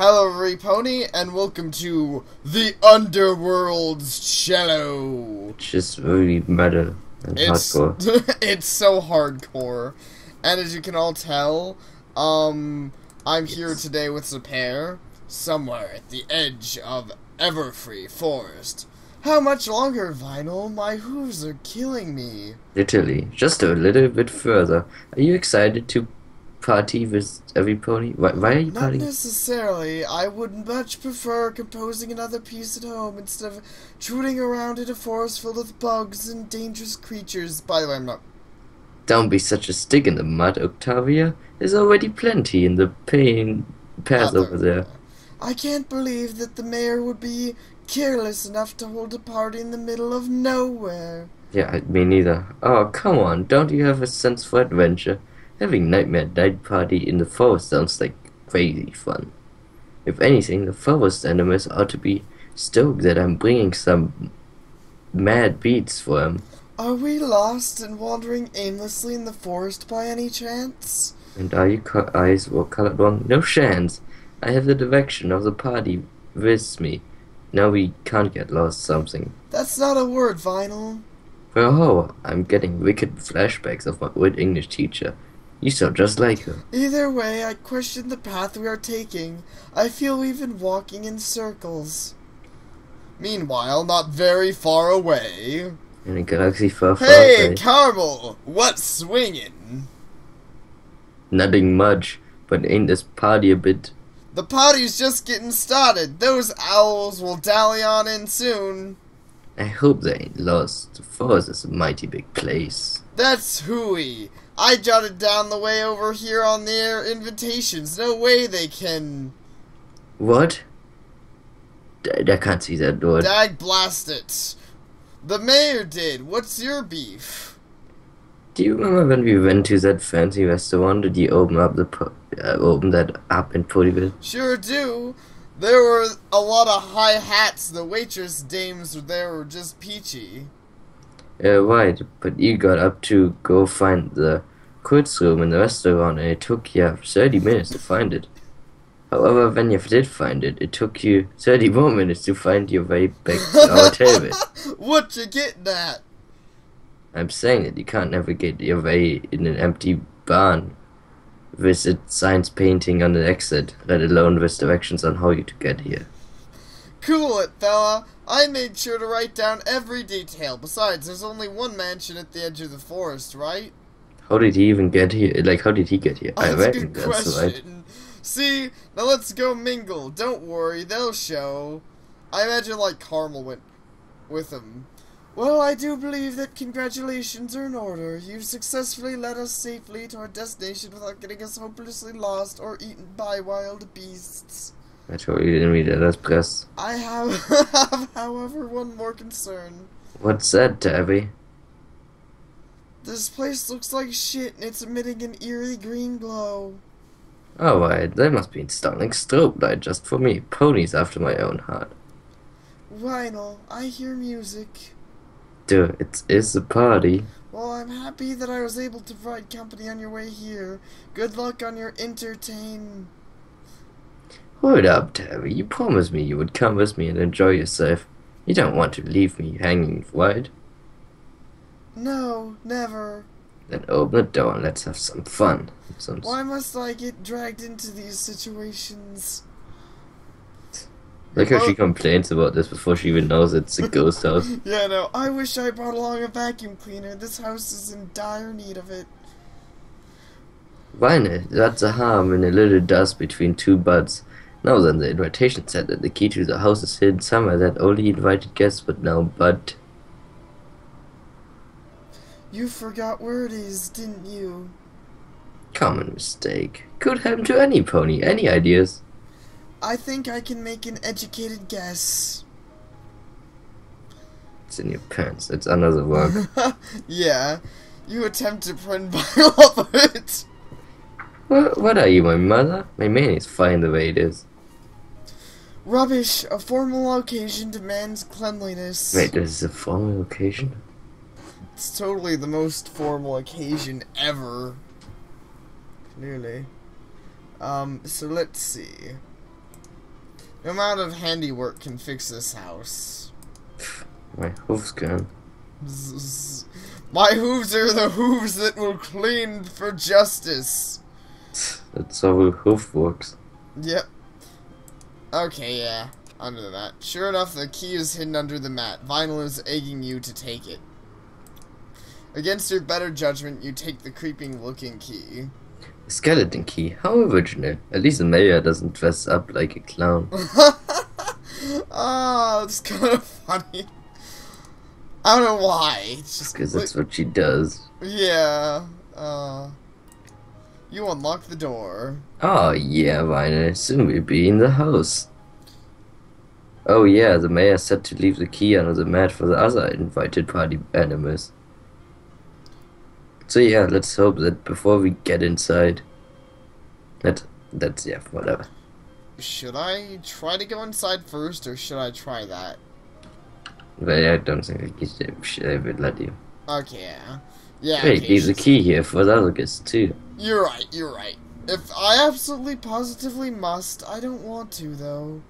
Hello, every pony, and welcome to the Underworld's Cello. Just really metal and It's hardcore. it's so hardcore, and as you can all tell, um, I'm here today with Sapare, somewhere at the edge of Everfree Forest. How much longer, Vinyl? My hooves are killing me. Literally, just a little bit further. Are you excited to party with every pony? Why, why are you Not partying? necessarily. I would much prefer composing another piece at home instead of trudging around in a forest full of bugs and dangerous creatures. By the way, I'm not. Don't be such a stick in the mud, Octavia. There's already plenty in the paying path over there. I can't believe that the mayor would be careless enough to hold a party in the middle of nowhere. Yeah, me neither. Oh, come on, don't you have a sense for adventure? Having Nightmare Night Party in the forest sounds like crazy fun. If anything, the forest animals ought to be stoked that I'm bringing some mad beats for them. Are we lost and wandering aimlessly in the forest by any chance? And are your eyes were colored wrong? No chance. I have the direction of the party with me. Now we can't get lost something. That's not a word, Vinyl. Oh, I'm getting wicked flashbacks of my old English teacher. You sound just like her. Either way, I question the path we are taking. I feel we've been walking in circles. Meanwhile, not very far away. In a galaxy far, far Hey, away. Caramel! What's swinging? Nothing much, but ain't this party a bit? The party's just getting started. Those owls will dally on in soon. I hope they ain't lost. The forest is a mighty big place. That's hooey. I jotted down the way over here on their invitations. No way they can. What? I, I can't see that door. Dag blast it. The mayor did. What's your beef? Do you remember when we went to that fancy restaurant? Did you open up the uh, open that up in Ponyville? Sure do. There were a lot of high hats. The waitress dames there were just peachy. Uh, right, but you got up to go find the quiz room in the restaurant, and it took you 30 minutes to find it. However, when you did find it, it took you 30 more minutes to find your way back to our table. what you getting at? I'm saying that you can't navigate your way in an empty barn with a science painting on the exit, let alone with directions on how you to get here. Cool it, fella. I made sure to write down every detail. Besides, there's only one mansion at the edge of the forest, right? How did he even get here? Like, how did he get here? I That's a good that's question. right. See, now let's go mingle. Don't worry, they'll show. I imagine like Caramel went with him. Well, I do believe that congratulations are in order. You've successfully led us safely to our destination without getting us hopelessly lost or eaten by wild beasts. I totally didn't read that as press. I have, have, however, one more concern. What's that, Tavi? This place looks like shit and it's emitting an eerie green glow. Oh, Alright, that must be installing strobe light just for me. Ponies after my own heart. Vinyl, I hear music. Dude, it is a party. Well, I'm happy that I was able to provide company on your way here. Good luck on your entertain. Hold up, Tavi. You promised me you would come with me and enjoy yourself. You don't want to leave me hanging, right? No, never. Then open the door and let's have some fun. Some Why must I get dragged into these situations? Like how she Oh. complains about this before she even knows it's a ghost house. Yeah, no, I wish I brought along a vacuum cleaner. This house is in dire need of it. Weine, that's a harm in a little dust between two buds. Now then, the invitation said that the key to the house is hidden somewhere that only invited guests would know, but... You forgot where it is, didn't you? Common mistake. Could happen to any pony. Any ideas? I think I can make an educated guess. It's in your pants. It's under the rug. yeah, you attempt to print vinyl of it. What, what are you, my mother? My man is fine the way it is. Rubbish. A formal occasion demands cleanliness. Wait, this is a formal occasion? It's totally the most formal occasion ever. Clearly. Um, so let's see. No amount of handiwork can fix this house. My hoof's gone. My hooves are the hooves that will clean for justice. That's how a hoof works. Yep. Okay, yeah. Under the mat. Sure enough, the key is hidden under the mat. Vinyl is egging you to take it. Against your better judgment, you take the creeping looking key. A skeleton key. How original. At least the mayor doesn't dress up like a clown. Ah, it's kind of funny. I don't know why. It's just Because that's what she does. yeah. Uh, you unlock the door. Oh yeah, Viner. Soon we'll be in the house. Oh yeah, the mayor said to leave the key under the mat for the other invited party animals. So yeah, let's hope that before we get inside, that that's yeah, whatever. Should I try to go inside first, or should I try that? But I don't think they would let you. Okay, yeah. Yeah, Hey, okay, leave the key here for the other guests too. You're right, you're right. If I absolutely positively must, I don't want to, though.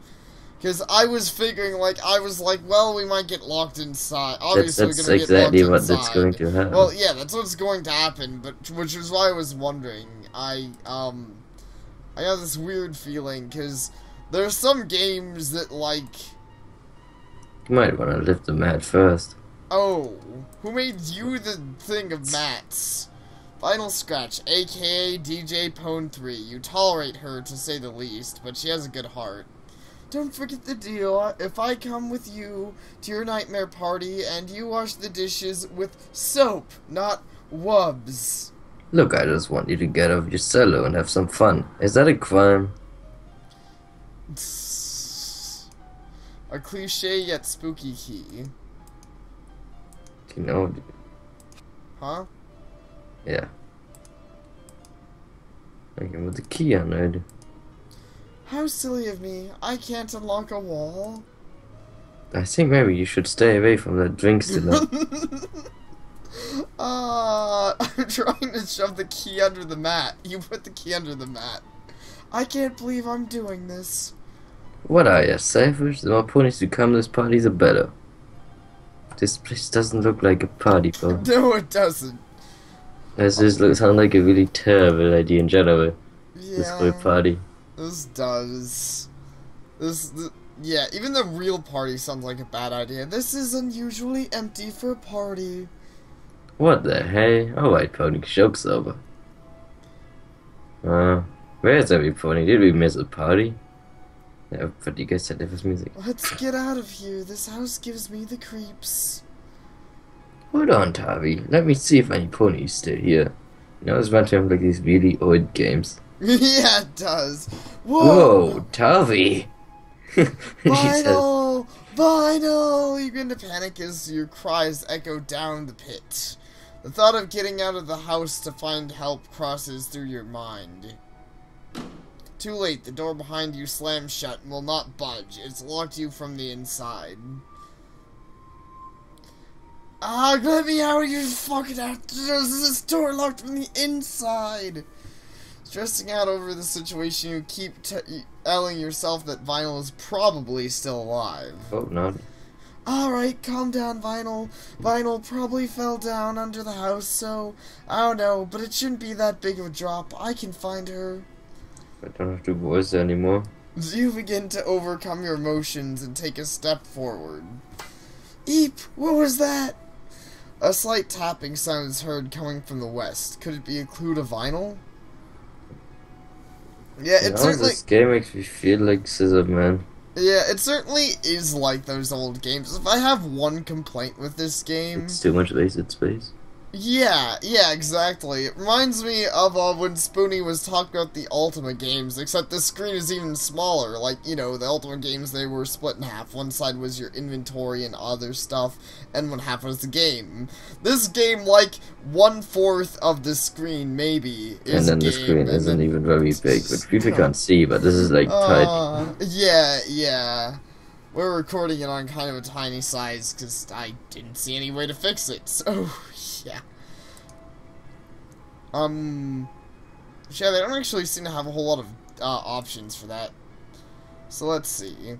Because I was figuring, like, I was like, well, we might get locked inside. That's, Obviously, that's we're gonna exactly get what locked that's inside. going to happen. Well, yeah, that's what's going to happen, but which is why I was wondering. I um, I got this weird feeling because there's some games that like, you might want to lift the mat first. oh, who made you the thing of mats? Vinyl Scratch, aka DJ Pon-3. You tolerate her to say the least, but she has a good heart. Don't forget the deal. If I come with you to your nightmare party and you wash the dishes with soap, not wubs. Look, I just want you to get off your cello and have some fun. Is that a crime? A cliche yet spooky key. You know, Huh? Yeah. I can put the key on it. How silly of me. I can't unlock a wall. I think maybe you should stay away from that drink dealer. uh, I'm trying to shove the key under the mat. You put the key under the mat. I can't believe I'm doing this. what are you, selfish? The more ponies who come to this party, the better. This place doesn't look like a party, bro. No, it doesn't. This just looks sound like a really terrible idea in general. This whole party. this does. This, th- yeah, even the real party sounds like a bad idea. This is unusually empty for a party. What the hey? Alright, pony, joke's over. Uh, where's every pony? Did we miss a party? Yeah, but you guys said there was music. Let's get out of here. This house gives me the creeps. Hold on, Tavi. Let me see if any ponies still here. You know, it's about to have like these really old games. yeah, it does. Whoa, Whoa! Tavi! Vinyl! Vinyl! You begin to panic as your cries echo down the pit. The thought of getting out of the house to find help crosses through your mind. Too late, the door behind you slams shut and will not budge. It's locked you from the inside. Ah, let me out, you fucking out. This door locked from the inside. Stressing out over the situation, you keep t- telling yourself that Vinyl is probably still alive. oh, not. Alright, calm down, Vinyl. Vinyl probably fell down under the house, so I don't know, but it shouldn't be that big of a drop. I can find her. I don't have to voice anymore. You begin to overcome your emotions and take a step forward. Eep! What was that? A slight tapping sound is heard coming from the west. Could it be a clue to Vinyl? Yeah, it know, certainly. this game makes me feel like Scissor Man. Yeah, it certainly is like those old games. If I have one complaint with this game, It's too much wasted space. Yeah, yeah, exactly. It reminds me of uh, when Spoony was talking about the Ultima games, except the screen is even smaller. Like, you know, the Ultima games, they were split in half. One side was your inventory and other stuff, and one half was the game. This game, like, one fourth of the screen, maybe, And then the screen isn't then- even very big, but people can't see, but this is like tight. Uh, yeah, yeah. We're recording it on kind of a tiny size because I didn't see any way to fix it. So, yeah. Um, yeah, they don't actually seem to have a whole lot of uh, options for that. So let's see.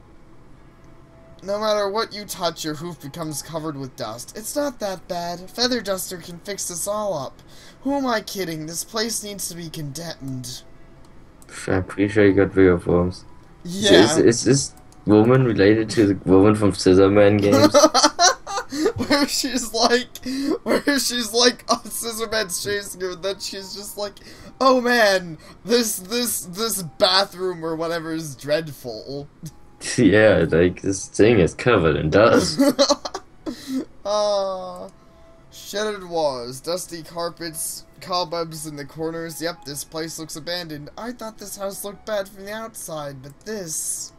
No matter what you touch, your hoof becomes covered with dust. It's not that bad. Feather Duster can fix this all up. Who am I kidding? This place needs to be condemned. I'm pretty sure you got video forms. Yeah. Is, is this woman related to the woman from Scissorman games? where she's like, where she's like, oh, Scissorman's chasing her, and then she's just like, oh man, this, this, this bathroom or whatever is dreadful. yeah, like this thing is covered in dust. Ah, shattered walls, dusty carpets, cobwebs in the corners. Yep, this place looks abandoned. I thought this house looked bad from the outside, but this,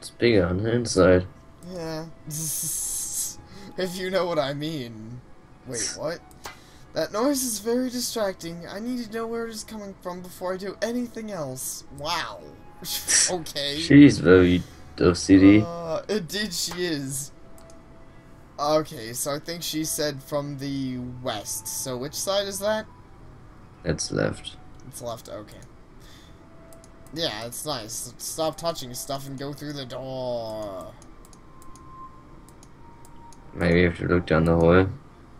It's bigger on the inside. yeah, if you know what I mean. Wait, what? That noise is very distracting. I need to know where it is coming from before I do anything else. Wow. okay. She's very OCD. Uh, indeed she is. Okay, so I think she said from the west. So which side is that? It's left. It's left, okay. Yeah, it's nice. Stop touching stuff and go through the door. Maybe you have to look down the hall.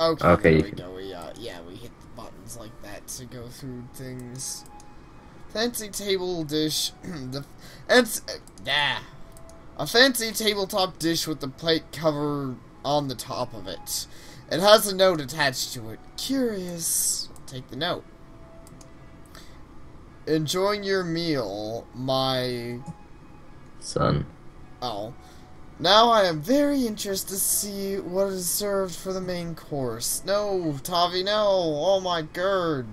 Okay, Okay, we can- go. We, uh, yeah, we hit the buttons like that to go through things. Fancy table dish. the it's yeah, a fancy tabletop dish with the plate cover on the top of it. It has a note attached to it. Curious. Take the note. Enjoying your meal, my Son. Oh. Now I am very interested to see what is served for the main course. No, Tavi, no! Oh my god!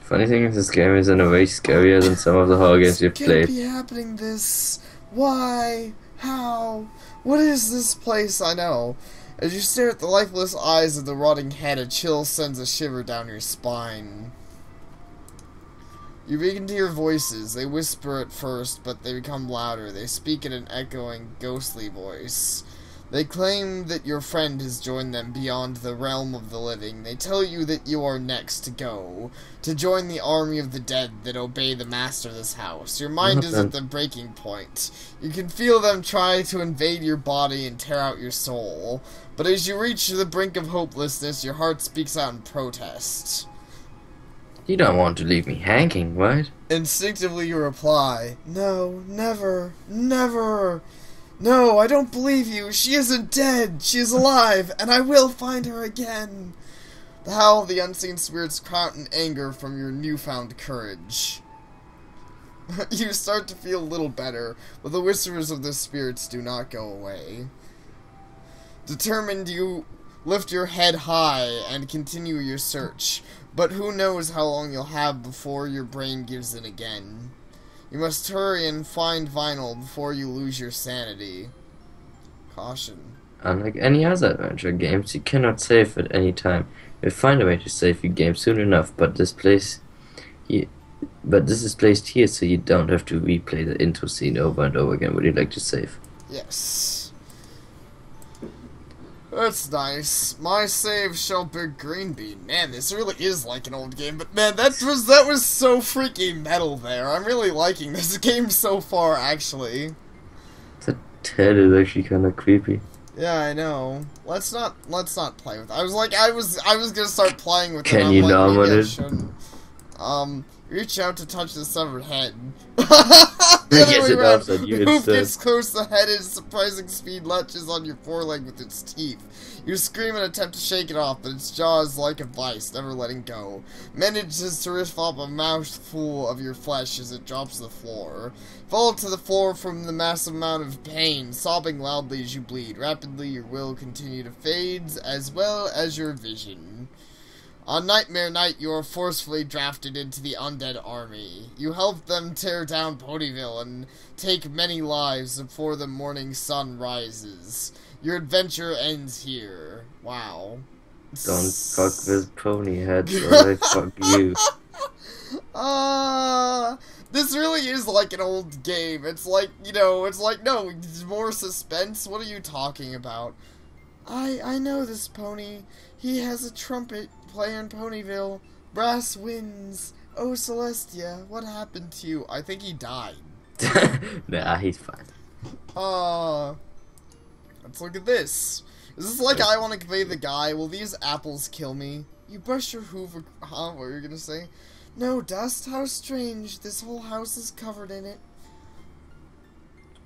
Funny thing is, this game is in a way scarier than some of the horror games you've played. be happening this. Why? How? What is this place? I know. As you stare at the lifeless eyes of the rotting head, a chill sends a shiver down your spine. You begin to hear voices. They whisper at first, but they become louder. They speak in an echoing, ghostly voice. They claim that your friend has joined them beyond the realm of the living. They tell you that you are next to go, to join the army of the dead that obey the master of this house. Your mind is at the breaking point. You can feel them try to invade your body and tear out your soul. But as you reach the brink of hopelessness, your heart speaks out in protest. You don't want to leave me hanging, right? Instinctively you reply, No, never, never. No, I don't believe you. She isn't dead. She is alive, and I will find her again. The howl of the unseen spirits crown in anger from your newfound courage. you start to feel a little better, but the whispers of the spirits do not go away. Determined, you lift your head high and continue your search, but who knows how long you'll have before your brain gives in again. You must hurry and find Vinyl before you lose your sanity. Caution. Uh, Unlike any other adventure games, you cannot save at any time. You'll find a way to save your game soon enough, but this place, here, but this is placed here so you don't have to replay the intro scene over and over again. Would you like to save? Yes. That's nice. My save shall big green bean. Man, this really is like an old game, but man, that was that was so freaking metal there. I'm really liking this game so far, actually. The head is actually kind of creepy. Yeah, I know. Let's not let's not play with. It. I was like, I was I was gonna start playing with it. Can I'm you like, nominate it? Um, reach out to touch the severed head. Yes, The other way around. does you The hoof gets close to the head at surprising speed, latches on your foreleg with its teeth. You scream and attempt to shake it off, but its jaw is like a vice, never letting go. Manages to riff off a mouthful of your flesh as it drops to the floor. Fall to the floor from the massive amount of pain, sobbing loudly as you bleed. Rapidly, your will continue to fade, as well as your vision. On Nightmare Night, you are forcefully drafted into the Undead Army. You help them tear down Ponyville and take many lives before the morning sun rises. Your adventure ends here. Wow. Don't fuck with pony heads or I fuck you. Ah, this really is like an old game. It's like, you know, it's like, no, it's more suspense. What are you talking about? I I know this pony. He has a trumpet play in Ponyville. Brass wins. Oh, Celestia, what happened to you? I think he died. nah, he's fine. Uh, let's look at this. Is this like I want to convey the guy? Will these apples kill me? You brush your hoover. Huh? What were you gonna say? No dust. How strange. This whole house is covered in it.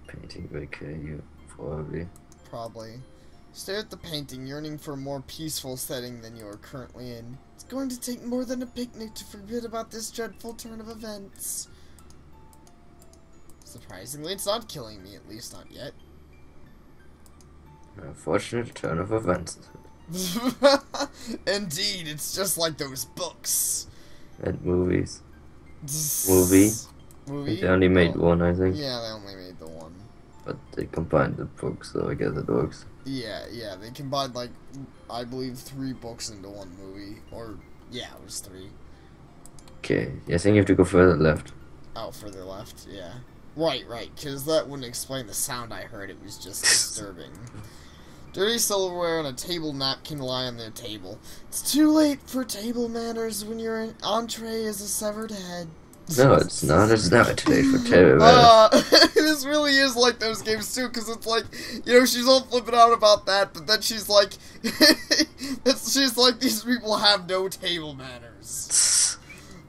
Painting will kill you, probably. Probably. Stare at the painting, yearning for a more peaceful setting than you are currently in. It's going to take more than a picnic to forget about this dreadful turn of events. Surprisingly, it's not killing me, at least not yet. Unfortunate turn of events. Indeed, it's just like those books. And movies. Movie? Movie? They only made Oh, one, I think. Yeah, they only made the one. But they combined the books, so I guess it works. Yeah, yeah, they combined like I believe three books into one movie, or yeah, it was three. Okay, yeah, I think you have to go further left. Oh, further left, yeah. Right, right, because that wouldn't explain the sound I heard. It was just disturbing. Dirty silverware and a table napkin lie on their table. It's too late for table manners when your entree is a severed head. No, it's not. It's not today for Terror. Uh, this really is like those games too, because it's like, you know, she's all flipping out about that, but then she's like, it's, she's like, these people have no table manners.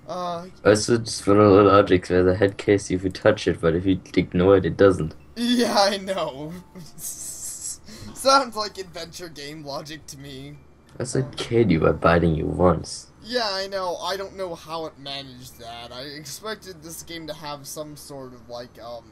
Uh, Also, just one of the logics where the head case, if you touch it, but if you ignore it, it doesn't. yeah, I know. Sounds like adventure game logic to me. That's a kid you by biting you once. Yeah, I know. I don't know how it managed that. I expected this game to have some sort of like, um,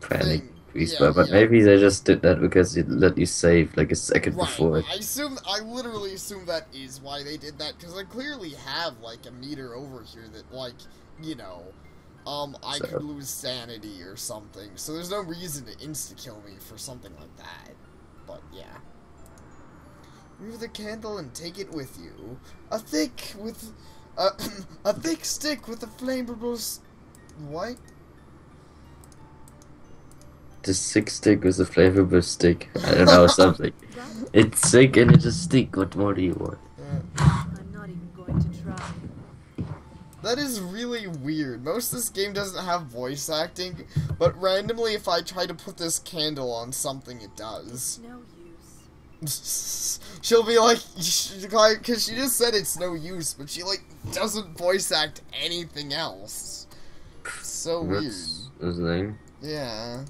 Thing. Yeah, but yeah. maybe they just did that because it let you save like a second Right. before it. I assume I literally assume that is why they did that because I clearly have like a meter over here that like you know, um, I So- could lose sanity or something. So there's no reason to insta kill me for something like that. But yeah. Remove the candle and take it with you. A thick with a a thick stick with a flammable. S- what? The sick stick was a flavorful stick. I don't know, something. It's sick and it's a stick. What more do you want? I'm not even going to try. That is really weird. Most of this game doesn't have voice acting, but randomly, if I try to put this candle on something, it does. No use. She'll be like, because she just said it's no use, but she like doesn't voice act anything else. So weird. What's his name? Yeah.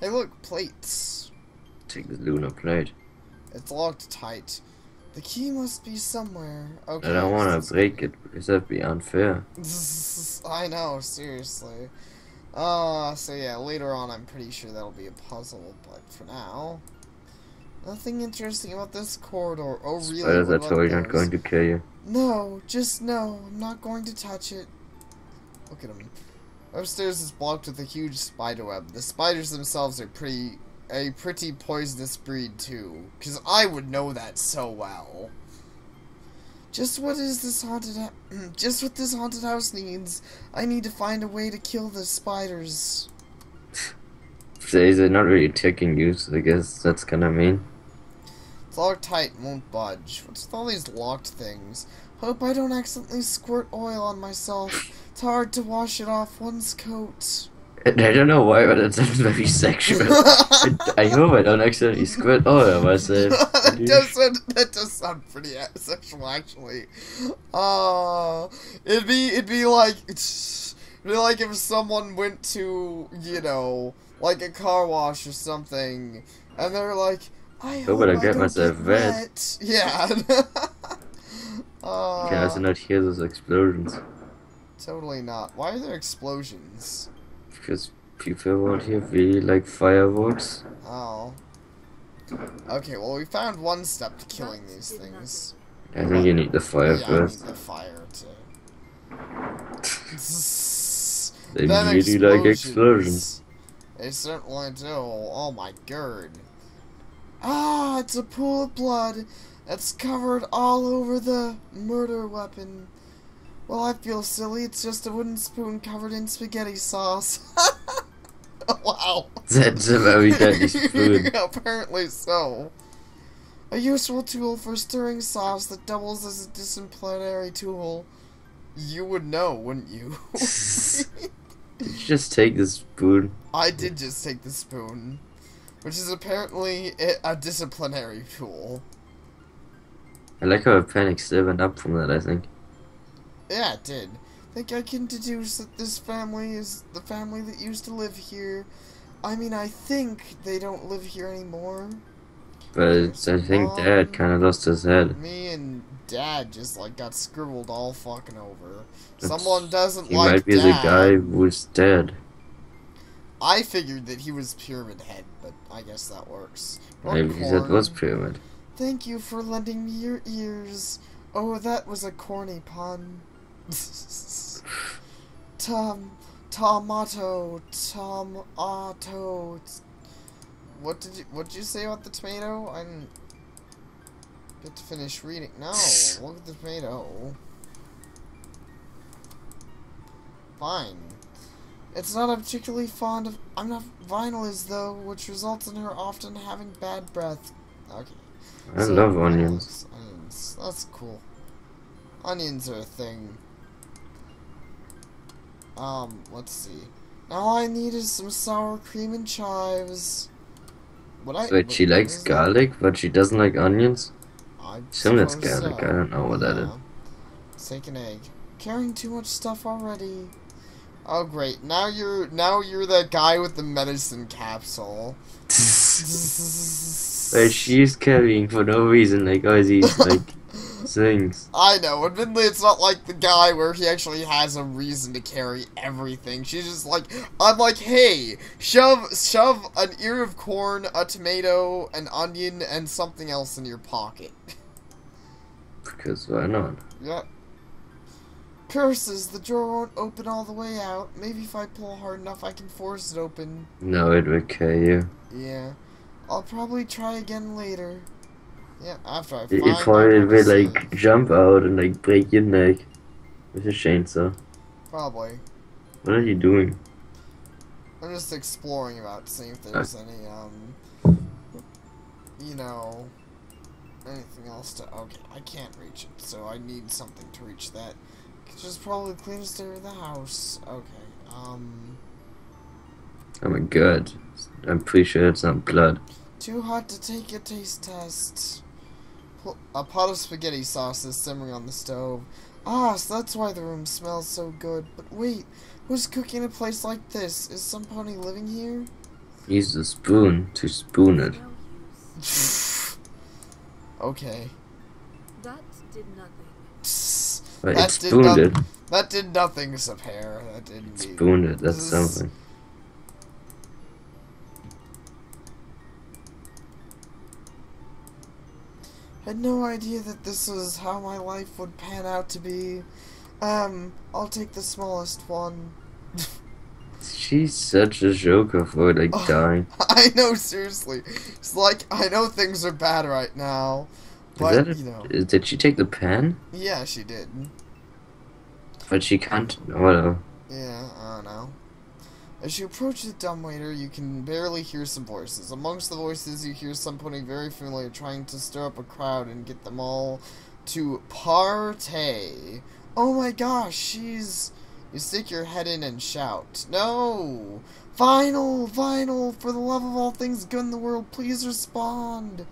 Hey, look, plates. Take the lunar plate. It's locked tight. The key must be somewhere. Okay. I don't want to break it because that'd be unfair. I know, seriously. Uh, so yeah, later on I'm pretty sure that'll be a puzzle, but for now, nothing interesting about this corridor. Oh, really? Spiders are totally not going to kill you. No, just no. I'm not going to touch it. Look at him. Upstairs is blocked with a huge spider web. The spiders themselves are pretty, a pretty poisonous breed too. Cause I would know that so well. Just what is this haunted? Ha- just what this haunted house needs. I need to find a way to kill the spiders. Say they're not really attacking you, so I guess that's kind of mean. It's locked tight won't budge. What's with all these locked things? Hope I don't accidentally squirt oil on myself. It's hard to wash it off one's coat. I don't know why, but it sounds very sexual. I, I hope I don't accidentally squirt oil on myself. that, does sound, that does sound pretty sexual, actually. Uh, it'd be it'd be like it'd be like if someone went to you know like a car wash or something, and they're like, "I hope but I I get myself get wet." wet." Yeah. uh, You can also not hear those explosions totally not. Why are there explosions? Because people around here really like fireworks. Oh. Okay, well we found one step to killing these things. I think you need the fire yeah, first. I need the fire to. They Then really like explosions. They certainly do. Oh my god. Ah, it's a pool of blood. It's covered all over the murder weapon. Well, I feel silly. It's just a wooden spoon covered in spaghetti sauce. wow. That's a very deadly spoon. Apparently so. A useful tool for stirring sauce that doubles as a disciplinary tool. You would know, wouldn't you? Did you just take the spoon? I did just take the spoon, which is apparently a, a disciplinary tool. I like how a panic still went up from that, I think. Yeah, it did. Think I can deduce that this family is the family that used to live here. I mean, I think they don't live here anymore. But I think Dad um, kind of lost his head. Me and Dad just like got scribbled all fucking over. That's- Someone doesn't He like might be Dad. the guy who's dead. I figured that he was Pyramid Head, but I guess that works. Or Maybe that was Pyramid. Thank you for lending me your ears. Oh, that was a corny pun. Tom, tomato, tomato. What did you What did you say about the tomato? I didn't get to finish reading. No, look at the tomato. Fine. It's not particularly fond of. I'm not vinyl is though, which results in her often having bad breath. Okay. I So, love onions. Onions. That's cool. Onions are a thing. Um, let's see. All I need is some sour cream and chives. What I But she likes garlic, but she doesn't like onions. I Assume that's garlic. so. I don't know what that is. Yeah. Steak and egg. Carrying too much stuff already. Oh great! Now you're now you're that guy with the medicine capsule. But she's carrying for no reason, like all these like things. I know. Admittedly, it's not like the guy where he actually has a reason to carry everything. She's just like, I'm like, hey, shove, shove an ear of corn, a tomato, an onion, and something else in your pocket. Because why not? Yep. Curses, the drawer won't open all the way out. Maybe if I pull hard enough, I can force it open. No, it would kill you. Yeah. I'll probably try again later. Yeah, after I find probably what like jump out and like break your neck with a chainsaw. Probably. What are you doing? I'm just exploring about, seeing if there's any, um, you know, anything else to. Okay, I can't reach it, so I need something to reach that. Which is probably the cleanest area of the house. Okay, um, Oh my god. I'm pretty sure it's not blood. too hot to take a taste test. Pl- A pot of spaghetti sauce is simmering on the stove. Ah, so that's why the room smells so good. But wait, who's cooking in a place like this? Is some pony living here? Use the spoon to spoon it. Okay. That did nothing. But That it did spooned it. That did nothing, Sapare. That did indeed. Spooned it, that's something. Had no idea that this was how my life would pan out to be. Um, I'll take the smallest one. She's such a joker for like Oh. dying. I know, seriously. It's like, I know things are bad right now. But, a, you know. did she take the pen? Yeah, she did. But she can't. Whatever. Yeah, I don't know. As you approach the dumbwaiter, you can barely hear some voices. Amongst the voices, you hear somebody very familiar trying to stir up a crowd and get them all to partay. Oh my gosh, she's. You stick your head in and shout, No! Vinyl! Vinyl! For the love of all things good in the world, please respond!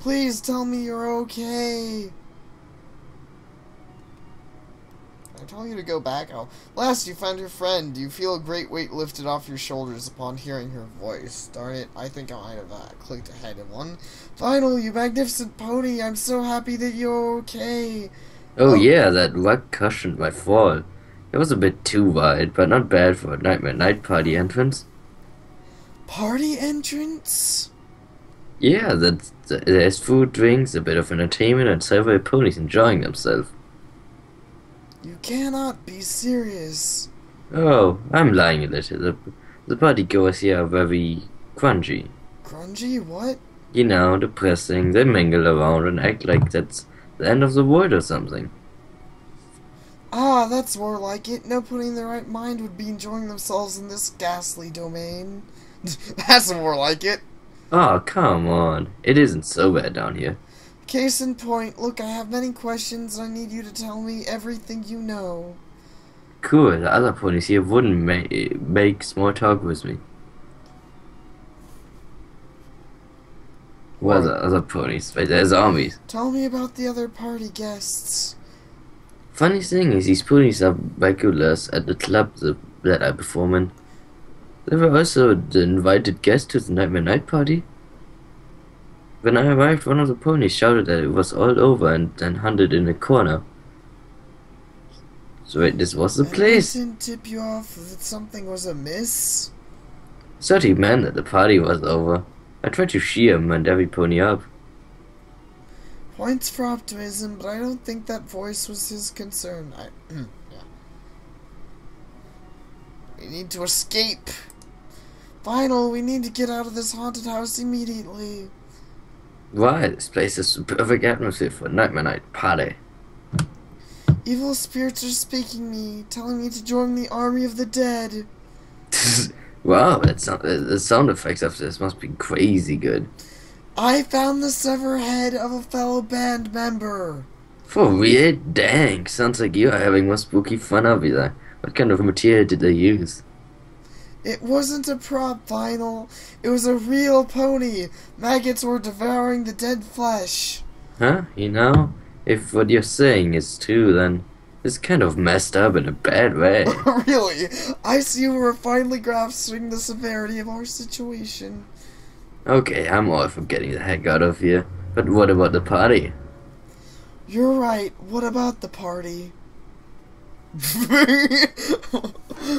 Please tell me you're okay! I told you to go back. Oh, last you found your friend. You feel a great weight lifted off your shoulders upon hearing her voice. Darn it, I think I might have uh, clicked ahead of one. Vinyl, you magnificent pony. I'm so happy that you're okay. Oh Oh. yeah, that rug cushioned my fall. It was a bit too wide, but not bad for a Nightmare Night Party entrance. Party entrance? Yeah, that's, there's food, drinks, a bit of entertainment, and several ponies enjoying themselves. You cannot be serious. Oh, I'm lying a little. The, the party goers here are very grungy. Grungy? What? You know, depressing. They mingle around and act like that's the end of the world or something. Ah, that's more like it. No pony in their right mind would be enjoying themselves in this ghastly domain. that's more like it. Oh, come on. It isn't so bad down here. Case in point, look, I have many questions I need you to tell me everything you know. Cool, the other ponies here wouldn't ma- make small talk with me. Well, the other ponies, but they're zombies. Tell me about the other party guests. Funny thing is, these ponies are regulars at the club the, that I perform in. They were also the invited guests to the Nightmare Night Party. When I arrived, one of the ponies shouted that it was all over and then hunted in a corner. So wait, this was the And place? Didn't tip you off that something was amiss? Thought he meant that the party was over. I tried to cheer him and every pony up. Points for optimism, but I don't think that voice was his concern. I, yeah. We need to escape. Vinyl, we need to get out of this haunted house immediately. Why? This place is the perfect atmosphere for a Nightmare Night Party. Evil spirits are speaking me, telling me to join the army of the dead. wow, that's not, the sound effects of this must be crazy good. I found the severed head of a fellow band member. For real? Dang, sounds like you are having more spooky fun over there. What kind of material did they use? It wasn't a prop vinyl. It was a real pony. Maggots were devouring the dead flesh. Huh? You know, if what you're saying is true, then it's kind of messed up in a bad way. really? I see we're finally grasping the severity of our situation. okay, I'm all for getting the heck out of here. But what about the party? You're right. What about the party?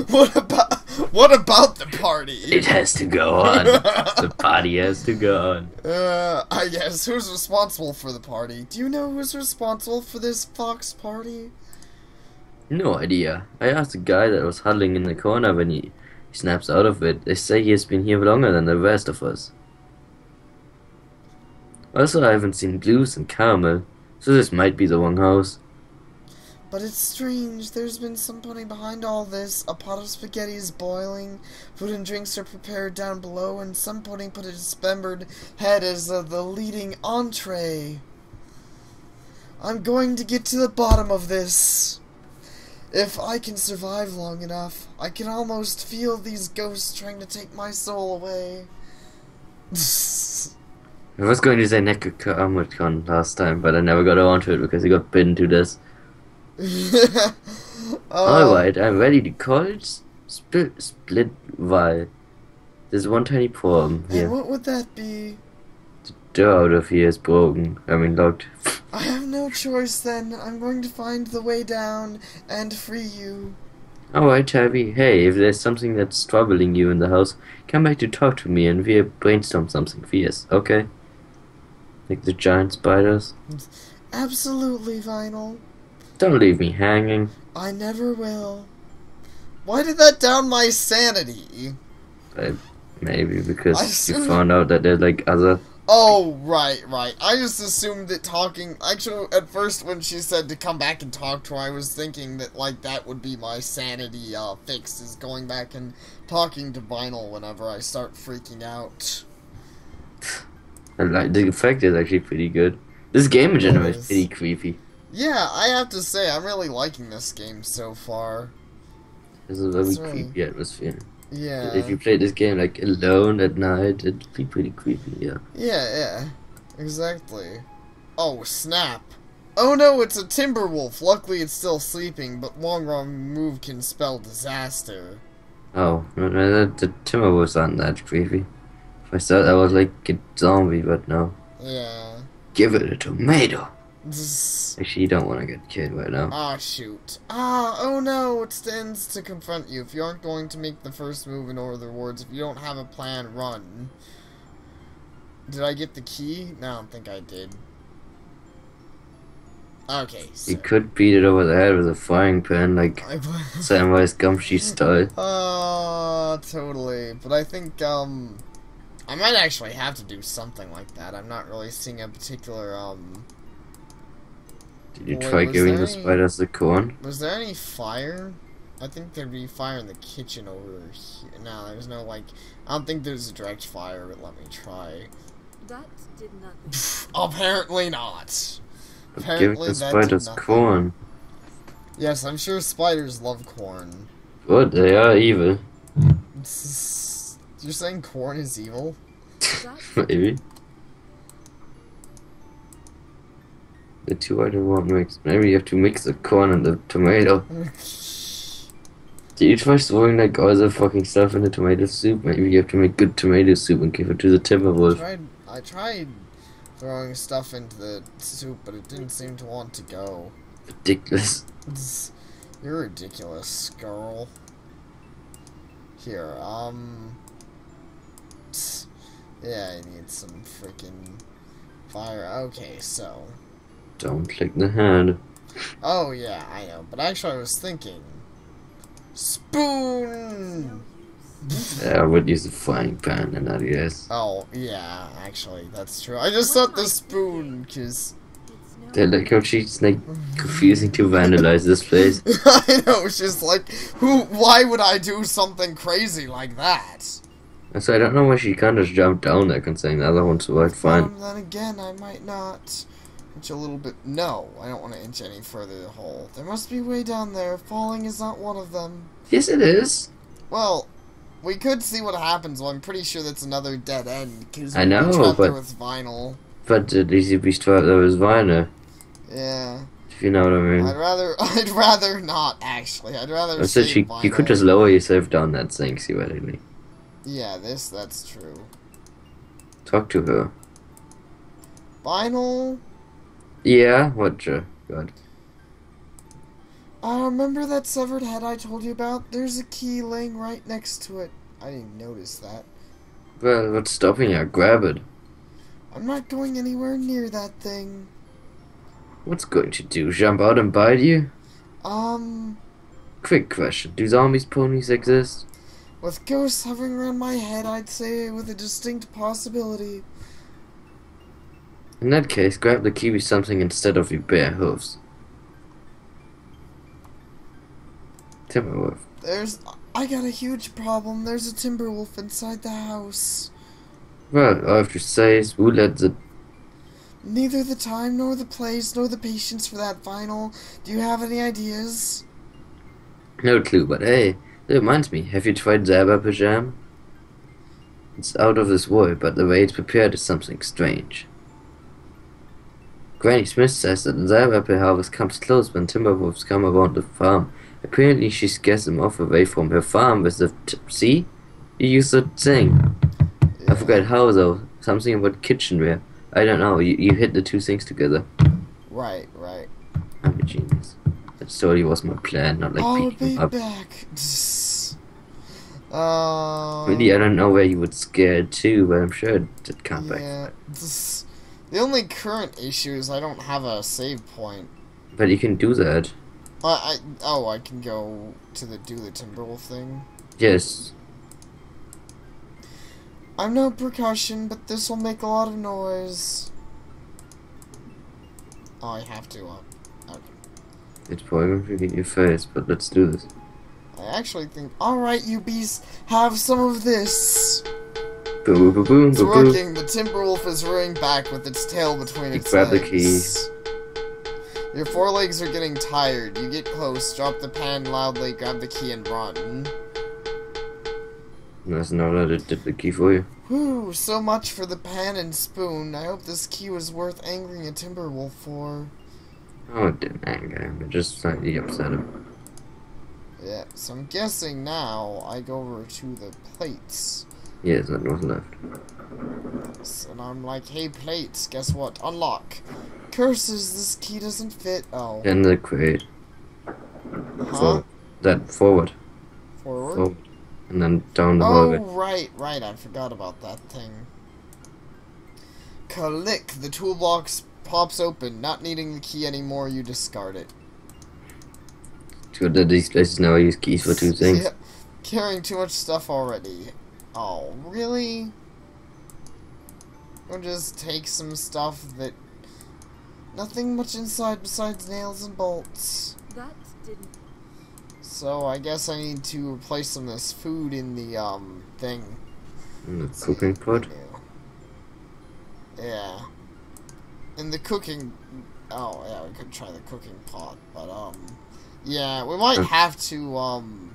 what about what about the party? It has to go on. the party has to go on. Uh, I guess who's responsible for the party? Do you know who's responsible for this fox party? No idea. I asked the guy that was huddling in the corner when he snaps out of it. They say he has been here longer than the rest of us. Also, I haven't seen Blues and Caramel, so this might be the wrong house. But it's strange. There's been somebody behind all this. A pot of spaghetti is boiling. Food and drinks are prepared down below, and somebody put a dismembered head as uh, the leading entree. I'm going to get to the bottom of this. If I can survive long enough, I can almost feel these ghosts trying to take my soul away. I was going to say Necronomicon last time, but I never got around to it because he got bitten to this. Alright, um, I'm ready to call it sp- Split Vial. There's one tiny problem And here. what would that be? The door out of here is broken. I mean, locked. I have no choice then. I'm going to find the way down and free you. Alright, Tavi. Hey, if there's something that's troubling you in the house, come back to talk to me and we'll brainstorm something fierce, okay? Like the giant spiders? Absolutely, Vinyl. Don't leave me hanging. I never will. Why did that down my sanity? Uh, maybe because you found out that there's like other. Oh, right, right. I just assumed that talking. Actually, at first, when she said to come back and talk to her, I was thinking that, like, that would be my sanity uh, fix, is going back and talking to Vinyl whenever I start freaking out. and, Like the effect is actually pretty good. This game in general is. pretty creepy. Yeah, I have to say, I'm really liking this game so far. It's a very creepy atmosphere. Yeah. If you play this game like alone at night, it'd be pretty creepy. Yeah. Yeah, yeah. Exactly. Oh, snap. Oh no, it's a timber wolf. Luckily it's still sleeping, but long wrong move can spell disaster. Oh, no, no, the, the Timberwolves aren't that creepy. I thought that was like a zombie, but no. Yeah. Give it a tomato. Actually, you don't want to get killed right now. Ah, shoot. Ah, oh no, it stands to confront you. If you aren't going to make the first move, in other words, if you don't have a plan, run. Did I get the key? No, I don't think I did. Okay, so. You could beat it over the head with a frying pan, like Samwise Gumshoe style. Uh, totally. But I think, um, I might actually have to do something like that. I'm not really seeing a particular, um, Did you Wait, try giving there the any- spiders the corn? was there any fire? I think there'd be fire in the kitchen over here. No, there's no, like, I don't think there's a direct fire, but let me try. That did nothing. Apparently not. Give Apparently the spiders corn. Yes, I'm sure spiders love corn. What? They are evil. You're saying corn is evil? That Maybe. The two I don't want mixed. Maybe you have to mix the corn and the tomato. Did you try throwing like all the fucking stuff in the tomato soup? Maybe you have to make good tomato soup and give it to the I Timberwolf. tried, I tried throwing stuff into the soup, but it didn't seem to want to go. Ridiculous. You're ridiculous, girl. Here, um. Yeah, I need some freaking fire. Okay, so. Don't click the hand. Oh, yeah, I know. But actually, I was thinking. Spoon! Yeah, I would use a frying pan and not yes. Oh, yeah, actually, that's true. I just thought the spoon, because. it's no They like how she's like confusing to vandalize this place. I know, it's just like, who, why would I do something crazy like that? And so I don't know why she can't just jump down there considering the other ones worked fine. Um, then again, I might not inch a little bit. No, I don't want to inch any further the hole. There must be way down there. Falling is not one of them. Yes, it is. Well, we could see what happens. Well, I'm pretty sure that's another dead end because I know, trapped there but- with vinyl. But at least you'd be strapped there was Vinyl, Yeah, if you know what I mean. I'd rather. I'd rather not actually. I'd rather. I said she, you could just lower yourself down that thing, theoretically. Yeah, this. That's true. Talk to her. Vinyl. Yeah, what, uh, God. Uh, remember that severed head I told you about? There's a key laying right next to it. I didn't notice that. Well, what's stopping you? Grab it. I'm not going anywhere near that thing. What's going to do? Jump out and bite you? Um, Quick question. Do zombies ponies exist? with ghosts hovering around my head, I'd say with a distinct possibility. In that case, grab the key with something instead of your bare hooves. Timberwolf. There's. I got a huge problem. There's a timber wolf inside the house. Well, all I have to say is, who let the... Neither the time, nor the place, nor the patience for that vinyl. Do you have any ideas? No clue, but hey, that reminds me, have you tried zap apple jam? It's out of this world, but the way it's prepared is something strange. Granny Smith says that the zap apple harvest comes close when timberwolves come around the farm. Apparently she scares them off away from her farm with the... T- see? You used the thing. I forgot how though. Something about kitchenware. I don't know, you, you hit the two things together. Right, right. I'm a genius. That totally was my plan, not like I'll beating be up. back. Um, Really, I don't know where you would scare to, but I'm sure it can't back. Yeah. this- The only current issue is I don't have a save point. But you can do that. I, I oh I can go to the do the Timberwolf thing. Yes. I'm no percussion, but this will make a lot of noise. Oh, I have to. Uh, okay. It's probably to get your face, but let's do this. I actually think. All right, you beasts, have some of this. It's working. The Timberwolf is rearing back with its tail between its grab the legs. Your forelegs are getting tired. You get close, drop the pan loudly, grab the key, and run. That's not that it did the key for you. Whew, so much for the pan and spoon. I hope this key was worth angering a Timberwolf for. Oh, it didn't anger him. It just slightly upset him. Yeah, so I'm guessing now I go over to the plates. Yes, that was left. And I'm like, hey, plates, guess what? Unlock. Curses, this key doesn't fit. Oh. In the crate. Huh? For that forward. Forward? Forward. And then down the hallway. Oh, right, right. I forgot about that thing. Click. The toolbox pops open. Not needing the key anymore, you discard it. Good that these places now use keys for two things. Yeah, carrying too much stuff already. Oh, really? Or just take some stuff that... Nothing much inside besides nails and bolts. That didn't. So I guess I need to replace some of this food in the, um, thing. In the cooking pot. Yeah. In the cooking. Oh yeah, we could try the cooking pot, but um, yeah, we might have to um,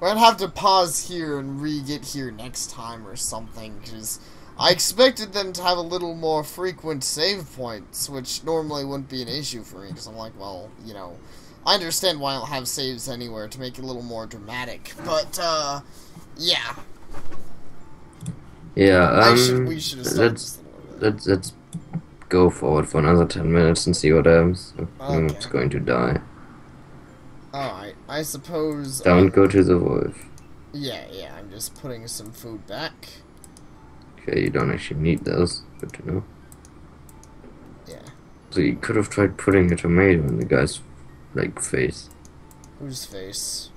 we're gonna have to pause here and re-get here next time or something, because I expected them to have a little more frequent save points, which normally wouldn't be an issue for me, because I'm like, well, you know, I understand why I don't have saves anywhere to make it a little more dramatic, but uh, yeah, Yeah, I um, should, we should let's just a little bit. let's let's go forward for another ten minutes and see what happens. I'm just going to die. Alright, I suppose. Don't go to the wolf. Yeah, yeah, I'm just putting some food back. Okay, you don't actually need those. Good to know. Yeah. So you could have tried putting a tomato in the guy's like face. Whose face?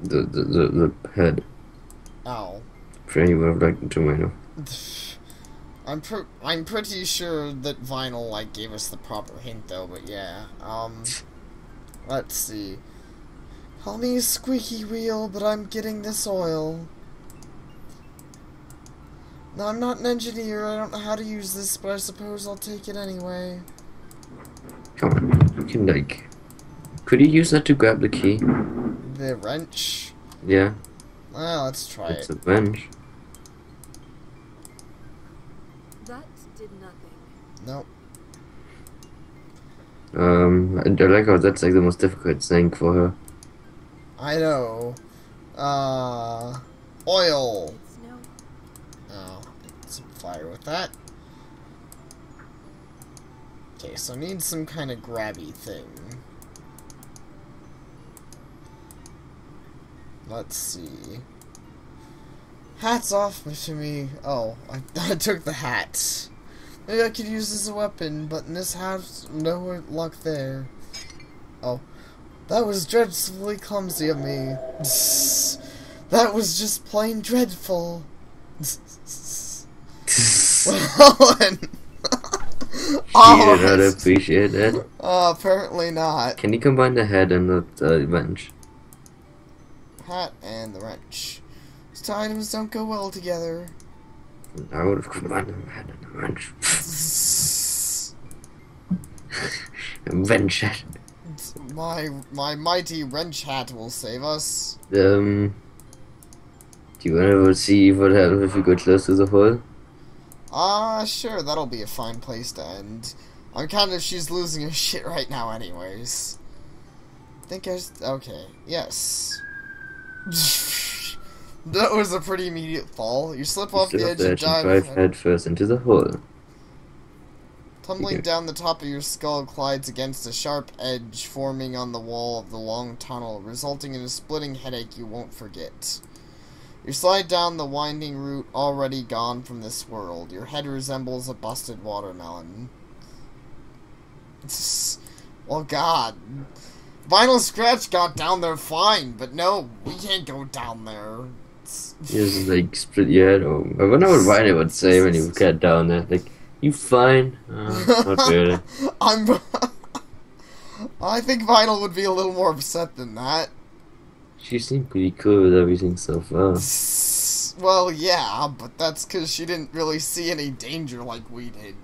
The the the, the head. Ow. Pretty would have liked tomato. I'm pr- I'm pretty sure that Vinyl like gave us the proper hint though, but yeah. Um let's see. Call me squeaky wheel, but I'm getting this oil. No, I'm not an engineer. I don't know how to use this, but I suppose I'll take it anyway. Come on, you can like. Could you use that to grab the key? The wrench. Yeah, Well, let's try it's it. a wrench. That did nothing. Nope. Um, and I like how that's like the most difficult thing for her. I know. Uh, oil. No. Oh, some fire with that. Okay, so I need some kind of grabby thing. Let's see. Hats off to me. Oh, I, I took the hat. Maybe I could use this as a weapon, but in this house, no luck there. Oh, that was dreadfully clumsy of me. That was just plain dreadful. well. She Oh, did not appreciate that. uh, apparently not. Can you combine the head and the uh, bench? Hat and the wrench. These two items don't go well together. I would have combined the head and the bench head. My my mighty wrench hat will save us. Um, do you want to see what happens if you go close to the hole? Ah, sure, that'll be a fine place to end. I'm kind of she's losing her shit right now, anyways. I think I okay. Yes. that was a pretty immediate fall. You slip off the edge and dive, head first into the hole. Tumbling down the top of your skull collides against a sharp edge forming on the wall of the long tunnel, resulting in a splitting headache you won't forget. You slide down the winding route already gone from this world. Your head resembles a busted watermelon. well, God. Vinyl Scratch got down there fine, but no, we can't go down there. Just like split your head open. I wonder what Ryan would say when he got down there. Like, you fine? Uh, not really. I'm. I think Vinyl would be a little more upset than that. She seemed pretty cool with everything so far. Well, yeah, but that's because she didn't really see any danger like we did.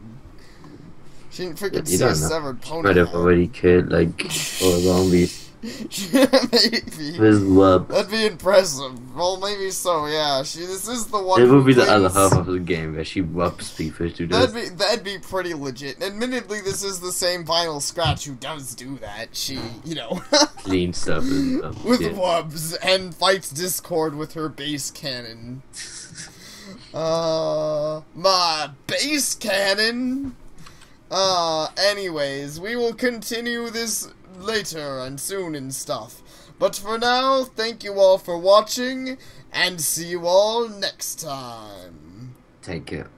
She didn't freaking see a severed pony. Might have already killed like four zombies maybe. with web. That'd be impressive. Well, maybe so. Yeah. She. This is the one. It who will be the other half of the game where she whoops people to That'd be that'd be pretty legit. Admittedly, this is the same Vinyl Scratch who does do that. She, you know, Clean stuff. with yeah. wubs and fights Discord with her bass cannon. Uh, my bass cannon. Uh, anyways, we will continue this later and soon and stuff. But for now, thank you all for watching, and see you all next time. Take care.